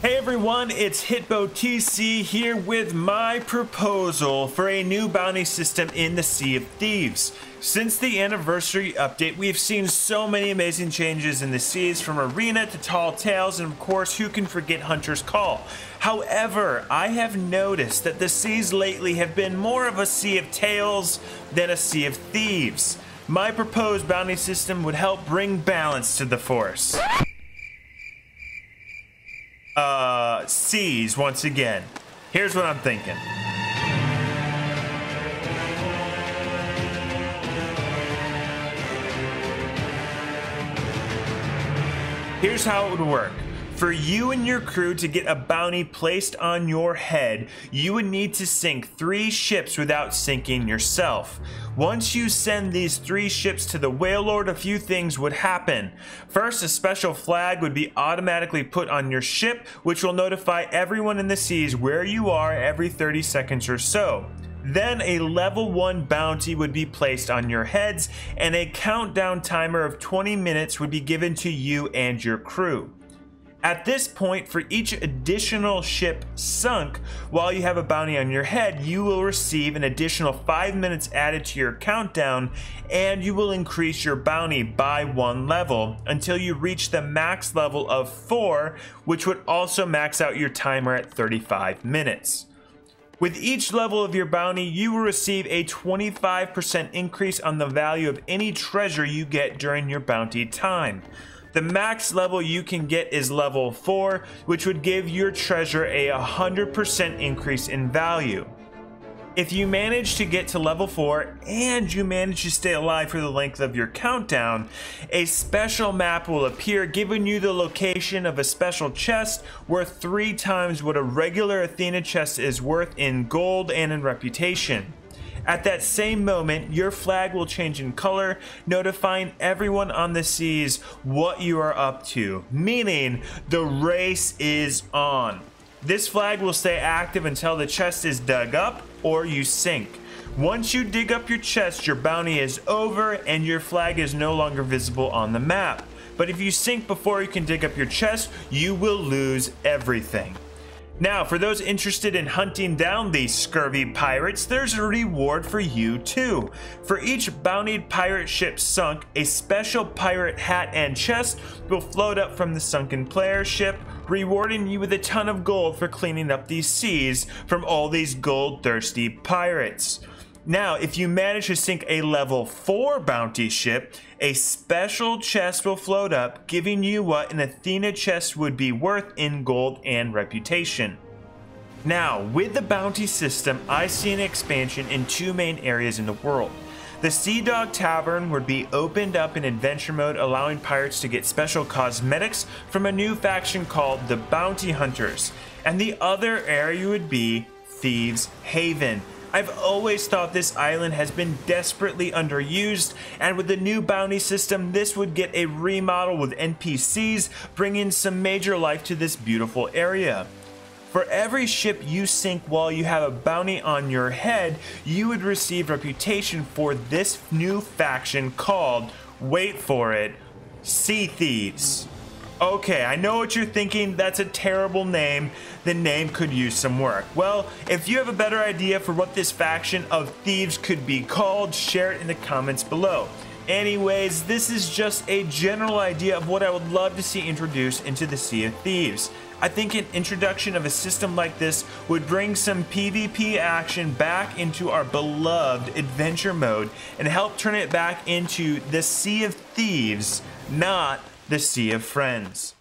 Hey everyone, it's Hitbo TC here with my proposal for a new bounty system in the Sea of Thieves. Since the anniversary update, we've seen so many amazing changes in the seas from Arena to Tall Tales and of course who can forget Hunter's Call. However, I have noticed that the seas lately have been more of a Sea of Tales than a Sea of Thieves. My proposed bounty system would help bring balance to the force uh, once again. Here's what I'm thinking. Here's how it would work. For you and your crew to get a bounty placed on your head, you would need to sink three ships without sinking yourself. Once you send these three ships to the Whale Lord, a few things would happen. First, a special flag would be automatically put on your ship, which will notify everyone in the seas where you are every 30 seconds or so. Then a level 1 bounty would be placed on your heads, and a countdown timer of 20 minutes would be given to you and your crew. At this point, for each additional ship sunk while you have a bounty on your head, you will receive an additional 5 minutes added to your countdown and you will increase your bounty by one level until you reach the max level of 4, which would also max out your timer at 35 minutes. With each level of your bounty, you will receive a 25% increase on the value of any treasure you get during your bounty time. The max level you can get is level 4, which would give your treasure a 100% increase in value. If you manage to get to level 4 and you manage to stay alive for the length of your countdown, a special map will appear giving you the location of a special chest worth 3 times what a regular Athena chest is worth in gold and in reputation. At that same moment, your flag will change in color, notifying everyone on the seas what you are up to, meaning the race is on. This flag will stay active until the chest is dug up or you sink. Once you dig up your chest, your bounty is over and your flag is no longer visible on the map. But if you sink before you can dig up your chest, you will lose everything. Now, for those interested in hunting down these scurvy pirates, there's a reward for you too. For each bountied pirate ship sunk, a special pirate hat and chest will float up from the sunken player ship, rewarding you with a ton of gold for cleaning up these seas from all these gold-thirsty pirates. Now, if you manage to sink a level 4 bounty ship, a special chest will float up, giving you what an Athena chest would be worth in gold and reputation. Now, with the bounty system, I see an expansion in two main areas in the world. The Sea Dog Tavern would be opened up in adventure mode, allowing pirates to get special cosmetics from a new faction called the Bounty Hunters. And the other area would be Thieves Haven, I've always thought this island has been desperately underused, and with the new bounty system, this would get a remodel with NPCs, bringing some major life to this beautiful area. For every ship you sink while you have a bounty on your head, you would receive reputation for this new faction called, wait for it, Sea Thieves. Okay, I know what you're thinking. That's a terrible name. The name could use some work. Well, if you have a better idea for what this faction of thieves could be called, share it in the comments below. Anyways, this is just a general idea of what I would love to see introduced into the Sea of Thieves. I think an introduction of a system like this would bring some PvP action back into our beloved adventure mode and help turn it back into the Sea of Thieves, not the Sea of Friends.